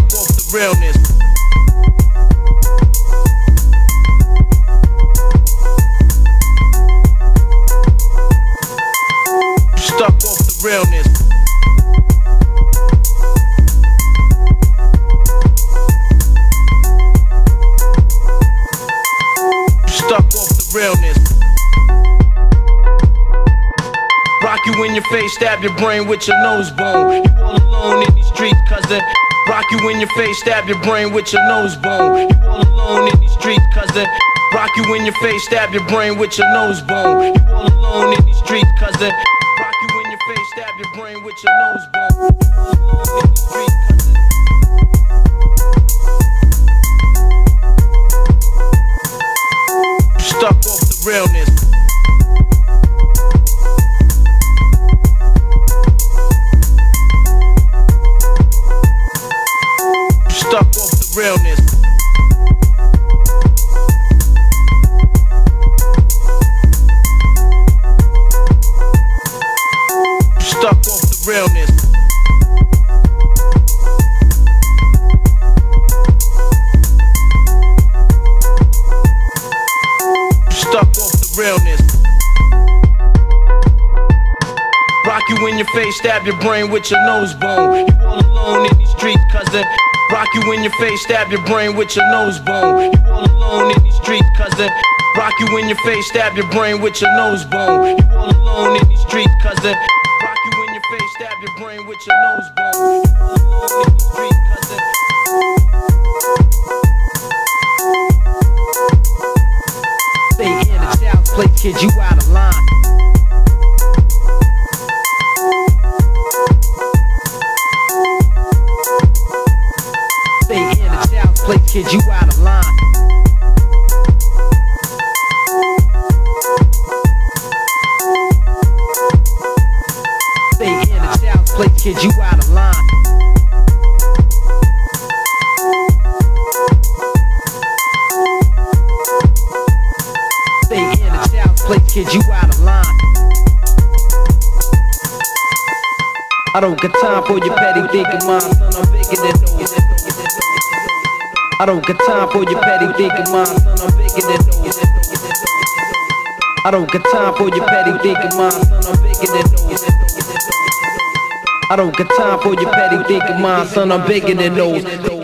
fuck off the realness. Stuck off the realness. Stuck off the realness. Rock you in your face, stab your brain with your nose bone. You all alone in these streets, cousin. Rock you in your face, stab your brain with your nose bone. You all alone in these streets, cousin. Rock you in your face, stab your brain with your nose bone. You all alone in these streets, cousin. Rock you in your face, stab your brain with your nose bone. Realness. Stuck off the realness. Rock you in your face, stab your brain with your nose bone. You all alone in these streets, cousin. Rock you in your face, stab your brain with your nose bone. You all alone in these streets, cousin. Rock you in your face, stab your brain with your nose bone. You all alone in these streets, cousin. Stab your brain with your nose bone. Stay in a child's place, kid, you out of line. Stay in a child's place, kid, you out of line. Kid, you out of line. Stay in a child's place, kid, you out of line. I don't got time for your petty thinking, mine, son, I'm bigger than those. I don't got time for your petty thinking, mine, son, I'm bigger than those. I don't got time for your petty thinking, mine, son, I'm bigger than those. I don't got time for your petty thinking, mine, son, I'm bigger than those.